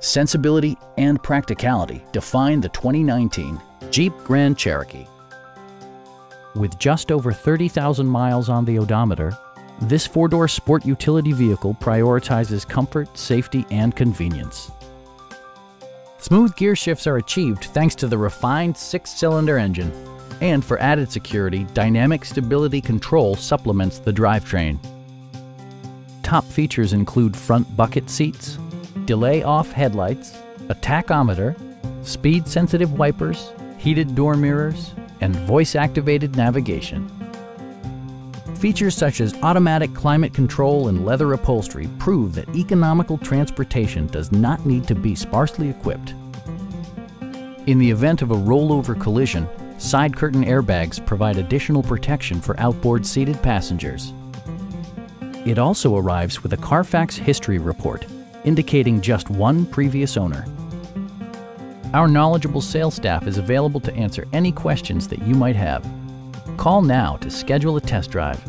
Sensibility and practicality define the 2019 Jeep Grand Cherokee. With just over 30,000 miles on the odometer, this four-door sport utility vehicle prioritizes comfort, safety, and convenience. Smooth gear shifts are achieved thanks to the refined six-cylinder engine. And for added security, Dynamic Stability Control supplements the drivetrain. Top features include front bucket seats, delay-off headlights, a tachometer, speed-sensitive wipers, heated door mirrors, and voice-activated navigation. Features such as automatic climate control and leather upholstery prove that economical transportation does not need to be sparsely equipped. In the event of a rollover collision, side curtain airbags provide additional protection for outboard seated passengers. It also arrives with a Carfax history report, indicating just one previous owner. Our knowledgeable sales staff is available to answer any questions that you might have. Call now to schedule a test drive